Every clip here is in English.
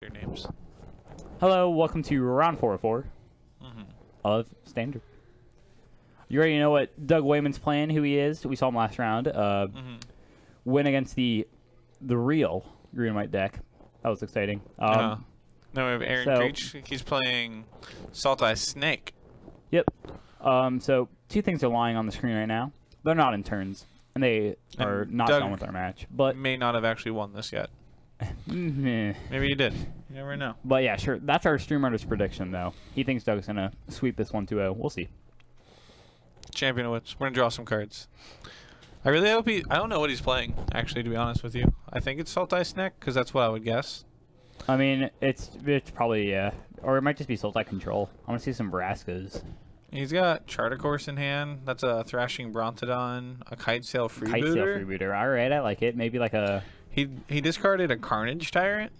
Their names. Hello, welcome to round 404 Mm-hmm. of Standard. You already know what Doug Wayman's playing, who he is. We saw him last round. Uh, Mm-hmm. win against the the real green and white deck. That was exciting. Um, uh, we have Aaron so- Creech. He's playing Sultai Snake. Yep. Um, so two things are lying on the screen right now. They're not in turns, and they And are not Doug- done with our match. But May not have actually won this yet. Meh. Maybe he did. You never know. but yeah, sure. That's our stream artist prediction, though. He thinks Doug's gonna sweep this one 2-0. We'll see. Champion of which we're gonna draw some cards. I really hope he. I don't know what he's playing. Actually, to be honest with you, I think it's Salt Ice Neck, because that's what I would guess. I mean, it's it's probably yeah, or it might just be Sultai Control. I want to see some Vraskas. He's got Chart a Course in hand. That's a Thrashing Brontodon, a Kitesail Kite Sail Freebooter. Freebooter. All right, I like it. Maybe like a He he discarded a Carnage Tyrant.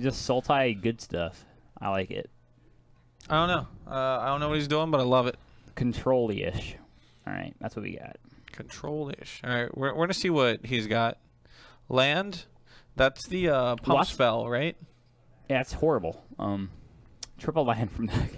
just Sultai good stuff. I like it. I don't know. Uh, I don't know what he's doing, but I love it. Control-ish. All right, that's what we got. Control-ish. All right, we're, we're gonna see what he's got. Land. That's the uh, pump What? spell, right? Yeah, it's horrible. Um, triple land from deck.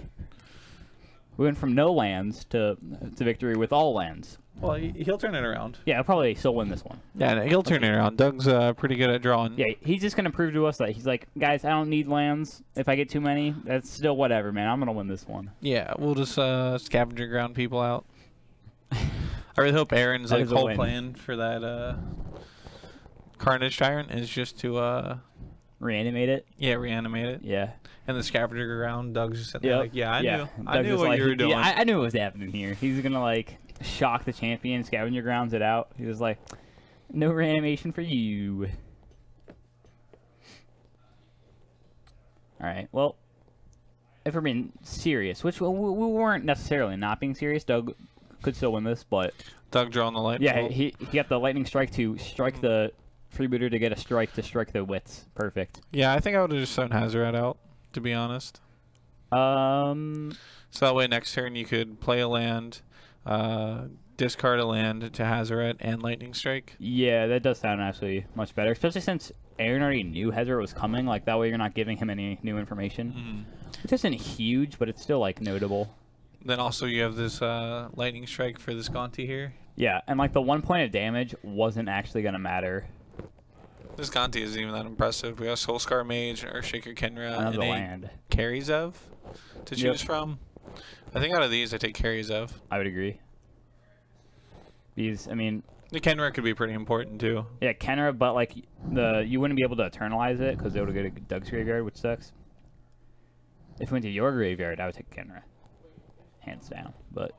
We went from no lands to to victory with all lands. Well, he, he'll turn it around. Yeah, I'll probably still win this one. Yeah, no, he'll turn it around. Doug's uh, pretty good at drawing. Yeah, he's just gonna prove to us that he's like, guys, I don't need lands. If I get too many, that's still whatever, man. I'm gonna win this one. Yeah, we'll just uh, scavenger ground people out. I really hope Aaron's That like whole plan for that uh, Carnage Tyrant is just to uh, Reanimate it. yeah reanimate it. Yeah. And the scavenger ground, Doug's just sitting Yep. like, yeah, I yeah. knew, I knew what like- you were doing. Yeah, I, I knew what was happening here. He's gonna like shock the champion, scavenger grounds it out. He was like, no reanimation for you. All right. Well, if we're being serious, which we, we weren't necessarily not being serious, Doug could still win this, but Doug drawing the light. yeah, he he got the lightning strike to strike the freebooter to get a strike to strike the wits. Perfect. yeah, I think I would have just sent Hazoret out, to be honest. Um. So that way next turn you could play a land, uh, discard a land to Hazoret and Lightning Strike. Yeah, that does sound actually much better, especially since Aaron already knew Hazoret was coming. Like that way, you're not giving him any new information, Mm-hmm. which isn't huge, but it's still like notable. Then also you have this uh, Lightning Strike for this Gonti here. Yeah, and like the one point of damage wasn't actually gonna matter. This Gonti isn't even that impressive. We have Soulscar Mage, Earthshaker Khenra, and land. Kari Zev to Yep. choose from. I think out of these I take Kari Zev. I would agree. These, I mean, The Khenra could be pretty important too. yeah, Khenra, but like the you wouldn't be able to eternalize it because it would go to Doug's graveyard, which sucks. If it went to your graveyard, I would take Khenra, hands down. But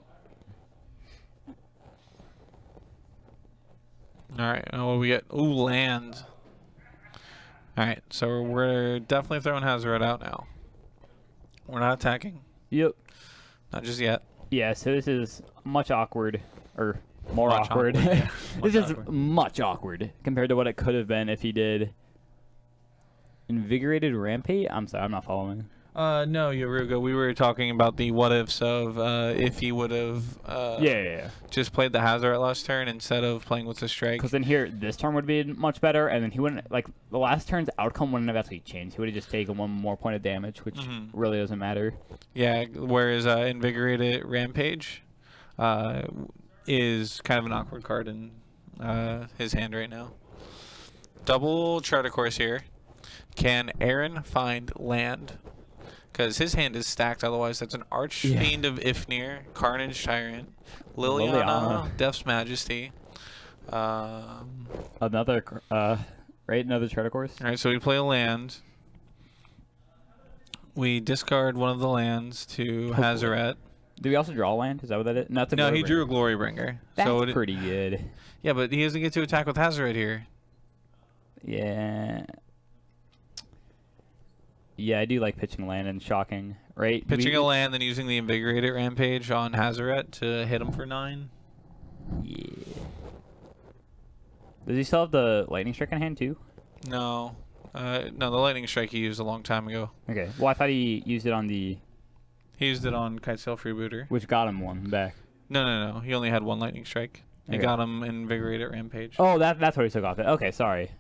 All right, uh, what we get? Ooh, land. All right, so we're definitely throwing Hazoret out now. We're not attacking, yep. not just yet. Yeah, so this is much awkward, or more Much awkward. awkward, yeah. this Much is awkward. much awkward compared to what it could have been if he did invigorated rampage. I'm sorry, I'm not following. Uh, no, Yaruga. We were talking about the what ifs of uh, if he would have uh, yeah, yeah, yeah. just played the Hazoret last turn instead of playing with the strike. Because then here, this turn would have been much better, and then he wouldn't like the last turn's outcome wouldn't have actually changed. He would have just taken one more point of damage, which Mhm. really doesn't matter. Yeah, whereas uh, Invigorated Rampage uh, is kind of an awkward card in uh, his hand right now. Double Chart a Course here. Can Aaron find land? Because his hand is stacked, otherwise that's an Archfiend of Ifnir, Carnage Tyrant, Liliana, Liliana. Death's Majesty. Um, Another, uh, right? Another Chart a Course. all right, so we play a land. We discard one of the lands to Hopefully. Hazoret. Did we also draw land? Is that what that is? No, that's No, he drew a Glorybringer. That's so it, pretty good. yeah, but he doesn't get to attack with Hazoret here. Yeah. Yeah, I do like pitching a land and shocking, right? Pitching we- a land, then using the Invigorated Rampage on Hazoret to hit him for nine. Yeah. Does he still have the lightning strike in hand too? No, uh, no, the Lightning Strike he used a long time ago. Okay. Well, I thought he used it on the He used it on Kitesail Freebooter. which got him one back. No, no, no. He only had one Lightning Strike. He Okay. got him Invigorated Rampage. Oh, that that's what he took off it. Okay, sorry.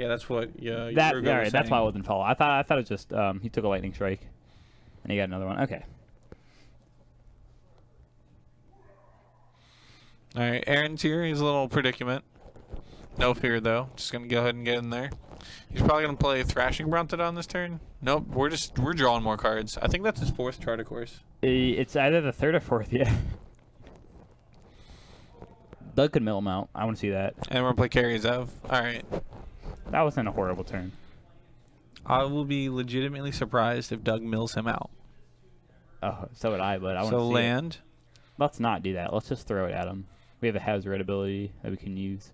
Yeah, that's what. Yeah, That all was. That's why I wasn't follow. I thought I thought it was just um, he took a lightning strike, and he got another one. Okay. All right, Aaron's here. He's a little predicament. No fear though. Just gonna go ahead and get in there. He's probably gonna play Thrashing Brontodon this turn. Nope, we're just we're drawing more cards. I think that's his fourth Chart a Course. It's either the third or fourth. Yeah. Doug could mill him out. I want to see that. And we're gonna play Kari Zev. All right. That wasn't a horrible turn. I will be legitimately surprised if Doug mills him out. Oh, so would I, but I want to So see it. land. Let's not do that. Let's just throw it at him. We have a Hazoret ability that we can use.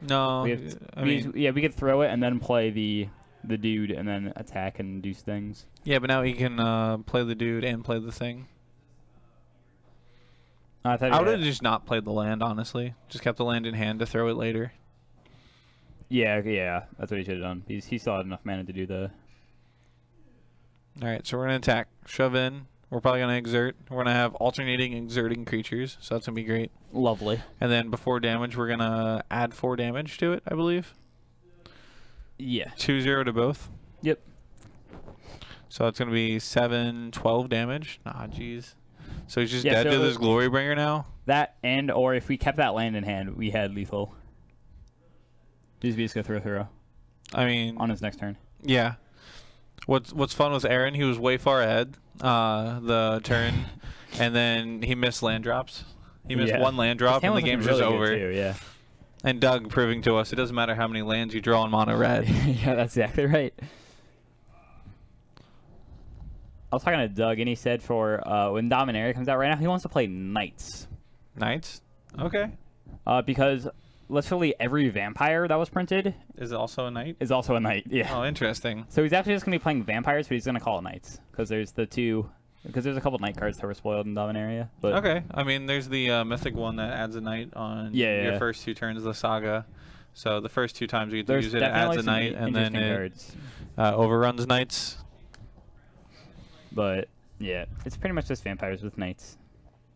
No, we have I we mean, use- yeah, we could throw it and then play the the dude and then attack and do things. yeah, but now he can uh, play the dude and play the thing. I thought. I would have just not played the land, honestly. Just kept the land in hand to throw it later. Yeah, yeah, that's what he should have done. He's, he still had enough mana to do the. All right, so we're gonna attack, shove in. We're probably gonna exert. We're gonna have alternating exerting creatures, so that's gonna be great. Lovely. And then before damage, we're gonna add four damage to it, I believe. Yeah. Two zero to both. Yep. So it's gonna be seven, 12 damage. Nah, jeez. So he's just Yeah, dead to so- this Glorybringer now. That and or if we kept that land in hand, we had lethal. He's just go through throw I mean, on his next turn. yeah. What's What's fun with Aaron? He was way far ahead uh, the turn, and then he missed land drops. He missed Yeah. one land drop, and the game's just over. Too, yeah. And Doug proving to us it doesn't matter how many lands you draw on mono red. yeah, that's exactly right. I was talking to Doug, and he said for uh, when Dominaria comes out right now, he wants to play Knights. Knights? Okay. Uh, because literally every vampire that was printed Is also a knight? is also a knight. Yeah. Oh, interesting. So he's actually just gonna be playing vampires, but he's gonna call it knights because there's the two. Because there's a couple knight cards that were spoiled in Dominaria. But Okay. I mean, there's the uh, mythic one that adds a knight on Yeah, your yeah. first two turns of the saga. So the first two times you get to there's use it, it adds a knight, and then interesting it cards. uh, overruns knights. But yeah, it's pretty much just vampires with knights.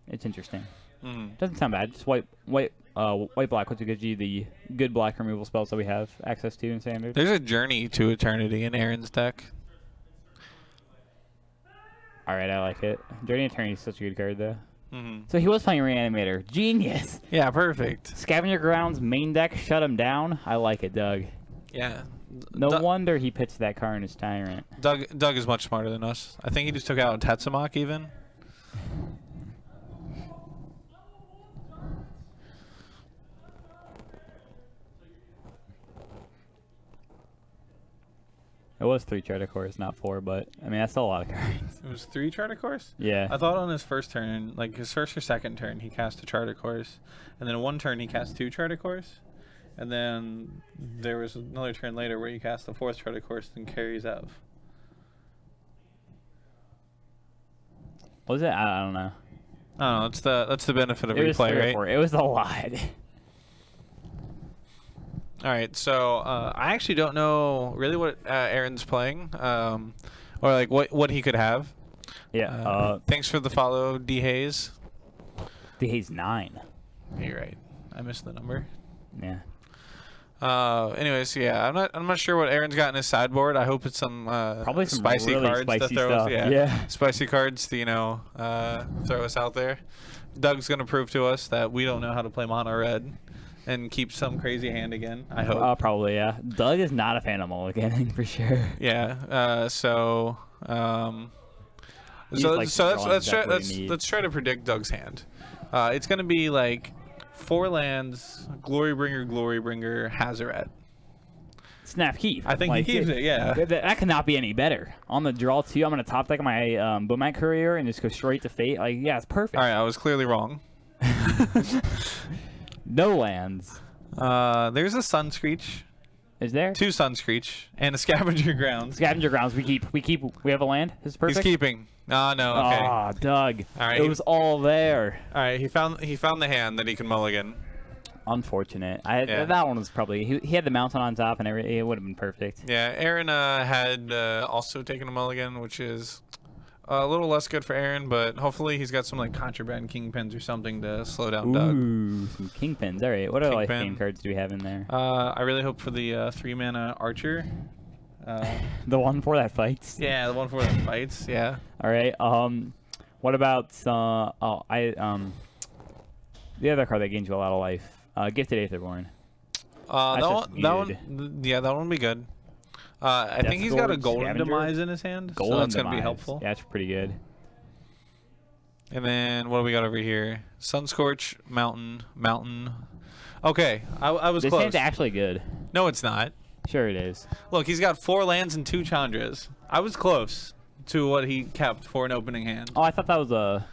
It's interesting. Mm. Doesn't sound bad. Just white, white, uh, white black, which gives you the good black removal spells that we have access to in standard. There's a journey to eternity in Aaron's deck. All right, I like it. Journey to Eternity is such a good card though. hmm So he was playing Reanimator. Genius. Yeah, perfect. Scavenger Grounds main deck shut him down. I like it, Doug. Yeah. No Doug, wonder he pitched that card in his Tyrant. Doug, Doug is much smarter than us. I think he just took out Tetzimoc even. It was three Chart a Course, not four, but I mean that's still a lot of cards. It was three Chart a Course. Yeah. I thought on his first turn, like his first or second turn, he cast a Chart a Course, and then one turn he cast two Chart a Course, and then there was another turn later where he cast the fourth Chart a Course and carries out. What was it? I, I don't know. I don't know. It's the that's the benefit of It replay, right? It was a lot. All right, so uh, I actually don't know really what uh, Aaron's playing, um, or like what what he could have. yeah. Uh, Uh, thanks for the follow, D Hayes. the Haze nine. You're right. I missed the number. Yeah. Uh, anyways, yeah, I'm not I'm not sure what Aaron's got in his sideboard. I hope it's some uh, Probably some spicy really cards spicy to throw us. Yeah, Yeah. spicy cards to you know uh, throw us out there. Doug's gonna prove to us that we don't know how to play mono red, and keep some crazy hand again. I hope. Uh, probably yeah. Doug is not a fan of mulliganing for sure. Yeah. Uh, so, um, He's, so, like, so let's let's try exactly let's let's try to predict Doug's hand. Uh, it's gonna be like four lands, Glorybringer, Glory Bringer, Hazoret. Snap keep. I think Like, he keeps it. Yeah. That, that cannot be any better. On the draw two, I'm gonna top deck my um, Bomat Courier and just go straight to Fate. Like yeah, it's perfect. All right. I was clearly wrong. No lands. Uh, there's a Sun Screech, Is there? two Sun Screech, and a Scavenger Grounds. Scavenger grounds. We keep. We keep. We have a land. Is perfect. He's keeping. Oh no. Okay. Ah, Doug. All right, It he- was all there. All right. He found he found the hand that he can mulligan. Unfortunate. I Yeah. that one was probably he, he had the mountain on top and. It would have been perfect. Yeah. Aaron uh, had uh, also taken a mulligan, which is a little less good for Aaron, but hopefully he's got some like contraband kingpins or something to slow down Doug. Ooh, some kingpins. All right. What other life game cards do we have in there? Uh, I really hope for the uh, three mana archer. Uh, the one for that fights. yeah, the one for that fights. Yeah. All right. Um, what about uh? Oh, I um. The other card that gains you a lot of life. Uh, Gifted Aetherborn. Uh, That's that one, that one, yeah, that one would be good. Uh, I Death think he's got a golden Scavenger? demise in his hand, Golden so that's gonna be helpful. Yeah, that's pretty good. And then what do we got over here? Sunscorch, Mountain, Mountain. Okay, I, I was This close. hand's actually good. no, it's not. Sure it is. Look, he's got four lands and two Chandras. I was close to what he kept for an opening hand. Oh, I thought that was a.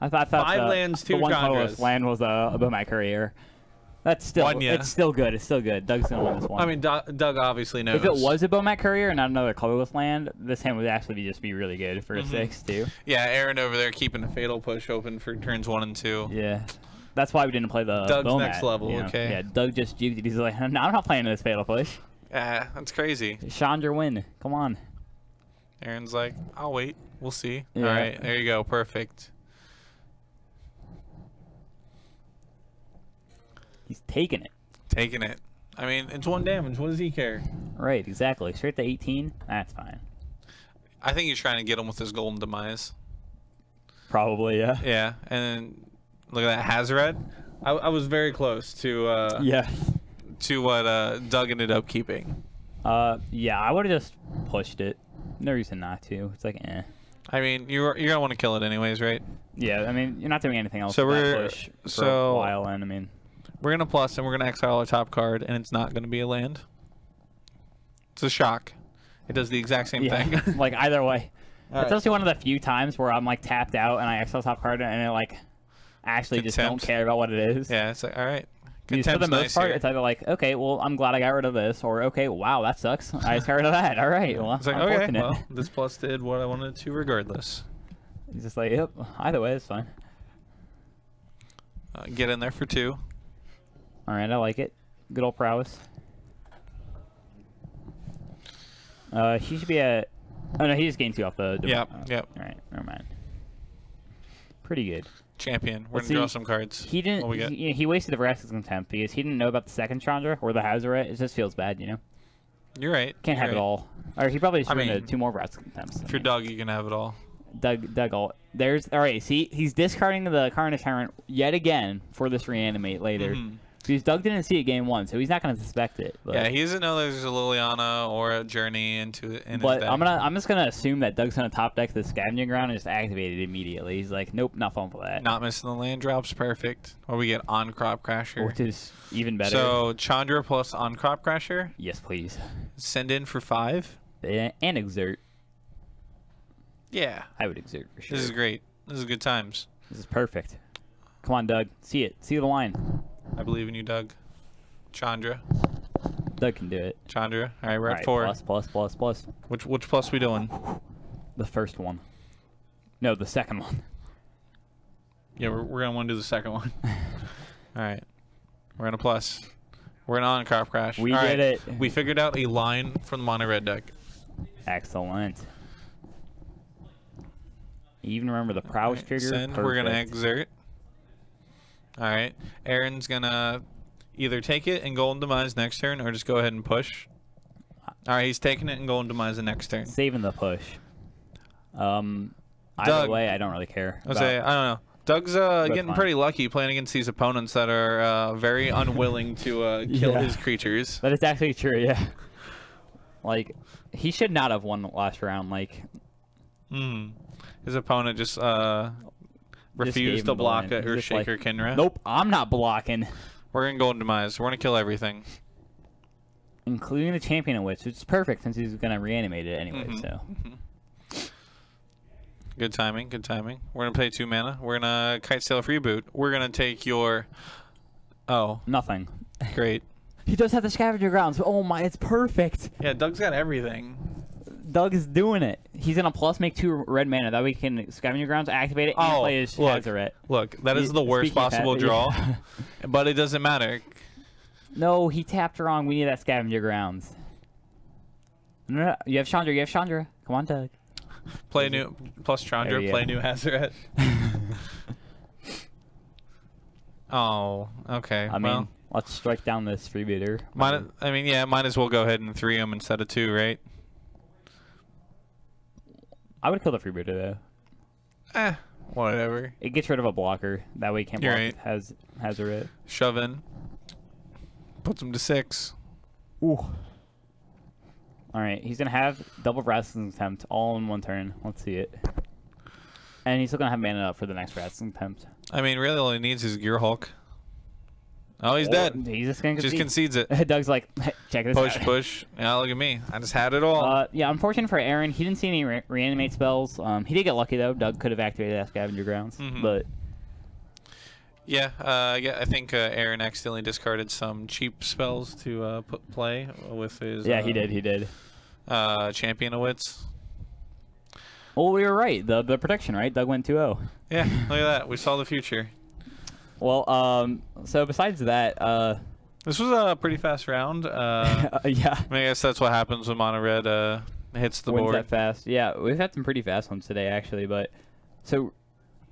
I thought, I thought Five the, lands, the two one Chandras. land was a above my career. That's still One, yeah. it's still good. It's still good. Doug's gonna win this one. I mean, Doug, Doug obviously knows. if it was a Bomat Courier and not another colorless land, this hand would actually be just be really good for a Mhm. six too. yeah, Aaron over there keeping a fatal push open for turns one and two. Yeah. That's why we didn't play the Doug's Bomat, next level, you know? okay. Yeah, Doug just juked it. He's like, no, I'm not playing this fatal push. Yeah, that's crazy. Chandra win. Come on. Aaron's like, I'll wait. We'll see. Yeah. All right, there you go. Perfect. He's taking it. Taking it. I mean, it's one damage. What does he care? Right, exactly. Straight to 18. That's fine. I think he's trying to get him with his golden demise. Probably, yeah. Yeah, and then look at that Hazoret. I, I was very close to uh, Yeah. to what uh, Doug ended up keeping. Uh, yeah, I would have just pushed it. No reason not to. It's like, eh. I mean, you're you're gonna want to kill it anyways, right? Yeah, I mean, you're not doing anything else. So we're- push for so- a while, and I mean, We're gonna plus and we're gonna exile our top card, and it's not gonna be a land. It's a shock. It does the exact same yeah, thing. like either way. All It's right. also one of the few times where I'm like tapped out and I exile top card and it like actually just don't care about what it is. Yeah, it's like all right. Because for the most nice part, here. it's either like, okay, well, I'm glad I got rid of this, or okay, wow, that sucks. I just got rid of that. All right, well, It's like okay, unfortunate. well, this plus did what I wanted to, regardless. He's just like, yep. Either way, it's fine. Uh, get in there for two. All right, I like it. Good old prowess. Uh, he should be at. Oh no, he just gained two off the. Yep, oh, yep. All right, never mind. Pretty good. Champion. We're Let's gonna draw some cards. He didn't. What we got? He, he wasted the Vraska's contempt because he didn't know about the second Chandra or the Hazoret. It just feels bad, you know. You're right. Can't you're have it all. Or he probably just I ruined mean, two more Vraska's contempts. If you're. Doug, you can have it all. Doug, Doug, all, there's all right. See, he's discarding the Carnage Tyrant yet again for this reanimate later. Mhm. Because Doug didn't see it game one, so he's not going to suspect it. But, Yeah, he doesn't know there's a Liliana or a Journey into it. In but. I'm gonna, I'm just gonna assume that Doug's gonna top deck the Scavenging Ground and just activate it immediately. He's like, nope, not falling for that. not missing the land drops. Perfect. Or we get Ahn-Crop Crasher. Which is even better. So Chandra plus Ahn-Crop Crasher. yes, please. Send in for five. And exert. Yeah, I would exert for sure. this is great. This is good times. This is perfect. Come on, Doug. See it. See the line. I believe in you, Doug. Chandra. Doug can do it. Chandra. All right, we're All at right, four. plus, plus, plus, plus. Which which plus we doing? The first one. No, the second one. Yeah, we're, we're gonna want to do the second one. All right, we're in a plus. We're in on crop crash. We All did right, it. We figured out a line from the mono red deck. Excellent. You even remember the prowess Alright, trigger? Send. We're gonna exert. All right. Aaron's gonna either take it and golden demise next turn, or just go ahead and push. All right, he's taking it and golden demise the next turn. Saving the push. Um, either Doug. way, I don't really care. I say I don't know. Doug's uh, getting pretty lucky playing against these opponents that are uh, very unwilling to uh, kill Yeah. his creatures. That is actually true, yeah. Like, he should not have won the last round. Like, Mm. His opponent just uh, him to block it or like, Shaker Khenra. nope, I'm not blocking. We're gonna golden demise. We're gonna kill everything. Including the champion of which, which is perfect since he's gonna reanimate it anyway. Mhm. So Good timing. Good timing. We're gonna play two mana. We're gonna kite sail reboot. We're gonna take your. Oh, nothing. great. He does have the scavenger grounds. Oh my, it's perfect. Yeah, Doug's got everything. Doug is doing it. He's gonna plus make two red mana. That way he can scavenger grounds, activate it, and Oh, play his look. Hazoret. Look, that is the worst possible draw, yeah. but it doesn't matter. no, he tapped wrong. We need that scavenger grounds. No, no, you have Chandra. You have Chandra. Come on, Doug. Play new plus Chandra. Play go. new Hazoret. Oh, okay. I mean, well, let's strike down this freebooter. might, I mean, yeah, might as well go ahead and three them instead of two, right? I would kill the freebooter though. Eh, whatever. It gets rid of a blocker. That way, can't block right. has Hazoret. Shove in. Puts him to six. Ooh. All right, he's gonna have double wrestling attempt all in one turn. Let's see it. And he's still gonna have mana up for the next wrestling attempt. I mean, really, all he needs is Gearhulk. Oh, he's Or- dead. He's just gonna Just concedes it. Doug's like, check this Push, out. push. Yeah, look at me. I just had it all. Uh, yeah, unfortunate for Aaron, he didn't see any re- reanimate spells. Um, he did get lucky though. Doug could have activated that scavenger grounds, Mhm. but yeah, uh, yeah, I think uh, Aaron accidentally discarded some cheap spells to uh, put play with his. yeah, uh, he did. He did. Uh, champion of wits. Well, we were right. The the protection, right? Doug went 2-0. Yeah, look at that. We saw the future. Well, um, so besides that, uh, This was a pretty fast round. Uh, yeah, I, mean, I guess that's what happens when mono red uh, hits the wins board. that fast. Yeah, we've had some pretty fast ones today, actually. But so,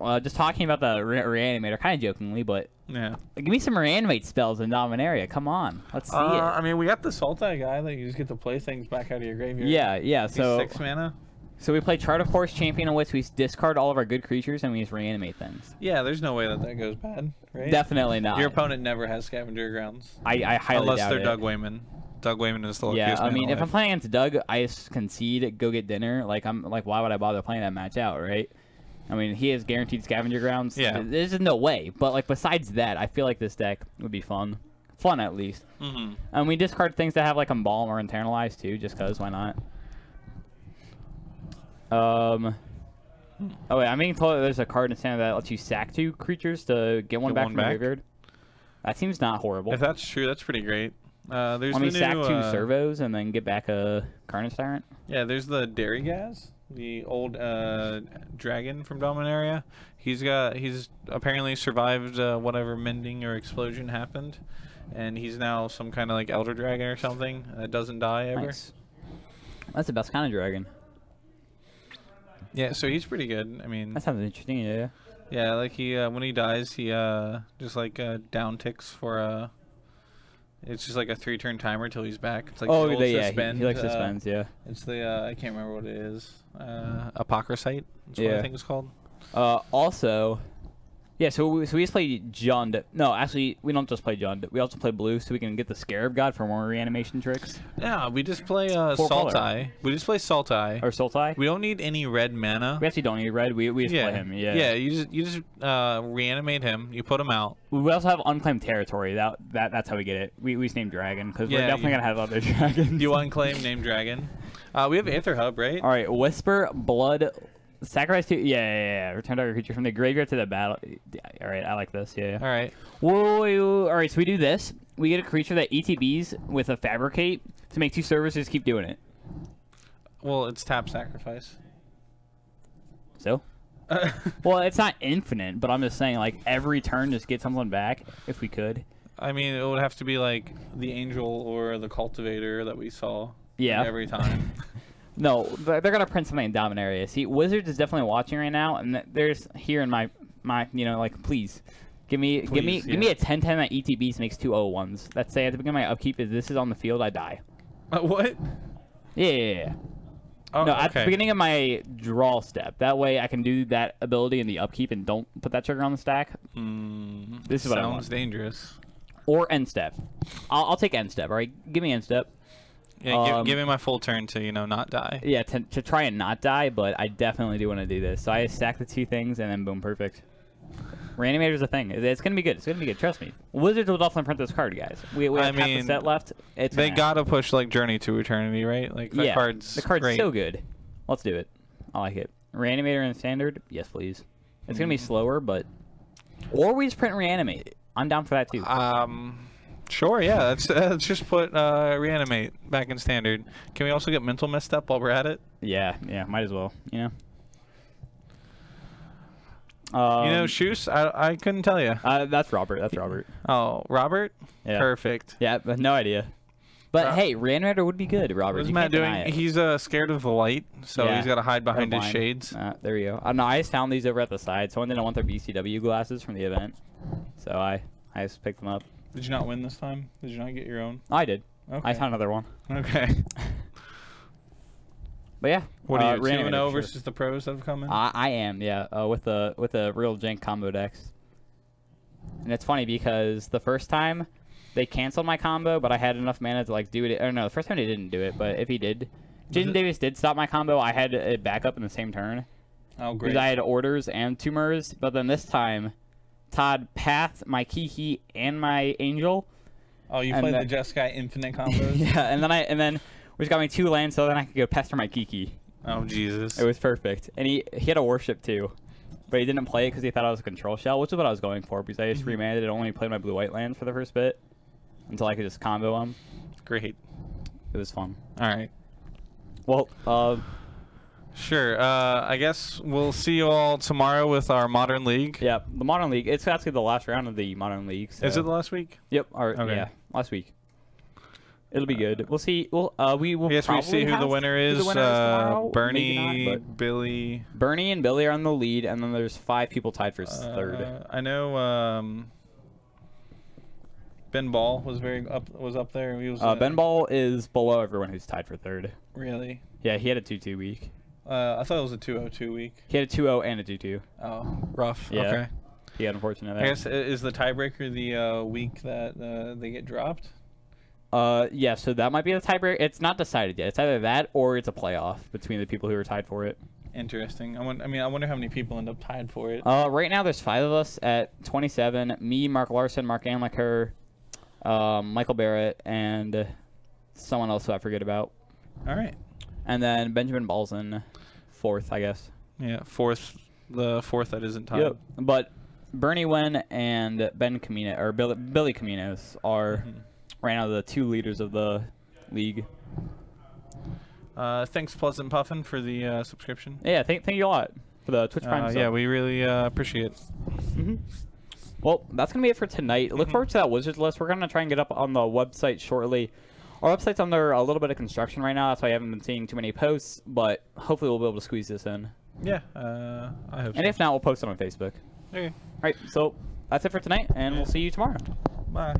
uh, just talking about the re- reanimator, kind of jokingly, but Yeah. give me some reanimate spells in Dominaria. Come on, let's see Uh, it. I mean, we got the Sultai guy that you just get to play things back out of your graveyard. Yeah, yeah. He's So, six mana. So we play Chart a Course, Champion of Wits. We discard all of our good creatures and we just reanimate things. Yeah, there's no way that that goes bad, right? Definitely not. Your opponent never has scavenger grounds I, I highly unless doubt they're it. Doug Wayman. Doug Wayman is the Yeah, luckiest I mean, if I'm playing against Doug, I just concede, go get dinner. Like I'm like, why would I bother playing that match out, right? I mean, he has guaranteed scavenger grounds. Yeah. There's just no way. But like, besides that, I feel like this deck would be fun, fun at least. Mm -hmm. And we discard things that have like embalm or internalize too, just cause why not? Um. Oh wait, I'm being told that there's a card in standard that lets you sack two creatures to get one Get back one from the graveyard. That seems not horrible. If that's true, that's pretty great. Uh, there's Let me the sack new, two uh, servos and then get back a Carnage Tyrant. Yeah, there's the Darigaaz, the old uh, dragon from Dominaria. He's got he's apparently survived uh, whatever mending or explosion happened, and he's now some kind of like elder dragon or something that doesn't die ever. Nice. That's the best kind of dragon. Yeah, so he's pretty good. I mean, That sounds interesting. Yeah. yeah, like he uh, when he dies, he uh, just like uh, down ticks for a. It's just like a three turn timer till he's back. It's like oh, the yeah. He, suspend, he likes uh, suspends. Yeah. It's the uh, I can't remember what it is. Uh, Apocryphite. That's what Yeah. I think it's called. Uh, also, yeah. So we, so we just play Jund. No, actually, we don't just play Jund. We also play Blue, so we can get the Scarab God for more reanimation tricks. Yeah, we just play uh, Four color. We just play Sultai. Or Sultai. We don't need any red mana. We actually don't need red. We, we just yeah, play him. Yeah. yeah. You just you just uh, reanimate him. You put him out. We also have unclaimed territory. That that that's how we get it. We we just name Dragon because we're definitely you- gonna have other dragons. You unclaim name dragon. Uh, we have Aether Hub, right? All right, Whisper, Blood, Sacrifice two. Yeah, yeah, yeah. Return target creature from the graveyard to the battle. All right, I like this. Yeah. yeah. All right. Whoa, whoa, whoa. All right, so we do this. We get a creature that ETBs with a Fabricate to make two Servos. Keep doing it. Well, it's tap sacrifice. So. Well, it's not infinite, but I'm just saying, like every turn, just get someone back if we could. I mean, it would have to be like the angel or the cultivator that we saw. Yeah. Every time. No, they're gonna print something in Dominaria. See, Wizards is definitely watching right now, and there's here in my my you know like please. Give me, give me, Please, give me a 10-10 that ETBs makes two O1s. Let's say at the beginning of my upkeep, if this is on the field, I die. Uh, what? Yeah, yeah, yeah. Oh, no, at the beginning of my draw step. That way, I can do that ability in the upkeep and don't put that trigger on the stack. Mm, This is what I sounds dangerous. Or end step. I'll, I'll take end step. All right, give me end step. Yeah, Um, give, give me my full turn to you know not die. Yeah, to, to try and not die, but I definitely do want to do this. So I stack the two things and then boom, perfect. Reanimator's a thing. It's gonna be good. It's gonna be good. Trust me. Wizards will definitely print this card, guys. We, we I have half the mean, set left. It's They gotta push like Journey to Eternity, right? Like that yeah, card's the card's great. so good. Let's do it. I like it. Reanimator and standard, yes please. It's gonna be Mm. slower, but or we just print reanimate. I'm down for that too. Um, sure, yeah. Let's uh, let's just put uh, reanimate back in standard. Can we also get Mental Misstep while we're at it? yeah, yeah, might as well. You know. Um, you know, Shoes, I I couldn't tell you. uh, that's Robert. That's Robert. Oh, Robert. Yeah. Perfect. Yeah, but no idea. But hey, Reanimator would be good, Robert. What's Matt doing? He's uh, scared of the light, so Yeah. he's got to hide behind his shades. Uh, there you go. Uh, no, I just found these over at the side. Someone didn't want their BCW glasses from the event, so I I just picked them up. Did you not win this time? Did you not get your own? I did. Okay. I found another one. Okay. But yeah, What are uh, you, 2 Reanimator 0 for sure. versus the pros that have come in? I, I am, yeah, uh, with the with the real jank combo decks. And it's funny because the first time they canceled my combo, but I had enough mana to like do it. Or no, the first time they didn't do it, but if he did, Jaden Davis did stop my combo. I had it back up in the same turn oh, great. because I had orders and tumors. But then this time, Todd Path, my Kiki and my Angel. oh, you and played that- the Jeskai Infinite combos? yeah, and then I and then which got me two lands, so then I could go pester my Kiki. Oh, Jesus. It was perfect, and he he had a worship too, but he didn't play it because he thought I was a control shell, which is what I was going for because I Mm-hmm. just remanded it, only played my blue white land for the first bit until I could just combo him. Great. It was fun. All right. Well, uh, Sure. Uh, I guess we'll see you all tomorrow with our Modern League. yeah, the modern league. It's actually the last round of the modern league. Is it the last week? Yep. Or Okay. yeah, last week. It'll be good. We'll see. We'll uh we will. Yes, we see who the winner is. the winner uh, tomorrow. Bernie, not, Billy. Bernie and Billy are on the lead, and then there's five people tied for s- third. Uh, I know. Um, ben Ball was very up. Was up there. He was Uh, uh, ben Ball is below everyone who's tied for third. Really? Yeah, he had a 2-2 week. Uh, I thought it was a 202 week. He had a 2-0 and a 2-2. Oh, rough. Yeah. Okay. He got unfortunate I guess is the tiebreaker the uh, week that uh, they get dropped? Uh, yeah, so that might be the tiebreaker. It's not decided yet. It's either that or it's a playoff between the people who are tied for it. Interesting. I, won- I mean, I wonder how many people end up tied for it. Uh, right now there's five of us at 27. Me, Mark Larson, Mark Anliker, um, Michael Barrett, and uh, someone else who I forget about. All right. And then Benjamin Balzan, fourth, I guess. Yeah, fourth. The fourth that isn't tied. Yep. But Bernie Wen and Ben Camino, or Billy, Billy Caminos, are Mhm. right now the two leaders of the league. Uh, thanks, Pleasant Puffin, for the uh, subscription. Yeah, thank, thank you a lot for the Twitch Prime. Uh, yeah, we really uh, appreciate it. hmm Well, that's gonna be it for tonight. Look Mhm. forward to that Wizards list. We're gonna try and get up on the website shortly. Our website's under a little bit of construction right now. That's why I haven't been seeing too many posts. But hopefully, we'll be able to squeeze this in. Yeah, uh, I hope And so. if not, we'll post it on Facebook. Okay, All right. So that's it for tonight, and we'll see you tomorrow. bye.